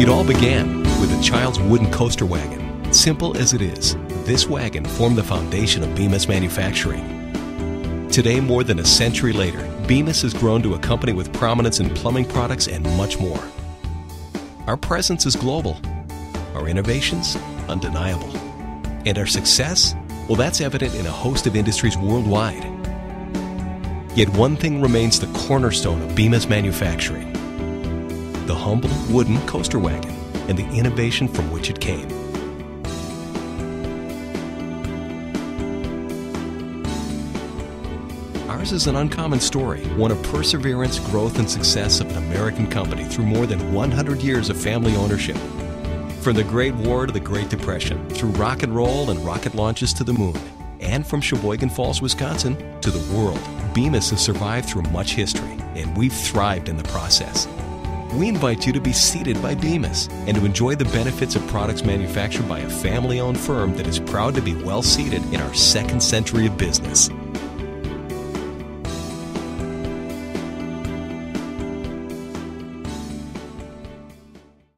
It all began with a child's wooden coaster wagon. Simple as it is, this wagon formed the foundation of Bemis Manufacturing. Today, more than a century later, Bemis has grown to a company with prominence in plumbing products and much more. Our presence is global, our innovations, undeniable. And our success? Well, that's evident in a host of industries worldwide. Yet one thing remains the cornerstone of Bemis manufacturing the humble wooden coaster wagon and the innovation from which it came. Ours is an uncommon story, one of perseverance, growth, and success of an American company through more than 100 years of family ownership. From the Great War to the Great Depression, through rock and roll and rocket launches to the moon, and from Sheboygan Falls, Wisconsin to the world, Bemis has survived through much history, and we've thrived in the process. We invite you to be seated by Bemis and to enjoy the benefits of products manufactured by a family owned firm that is proud to be well seated in our second century of business.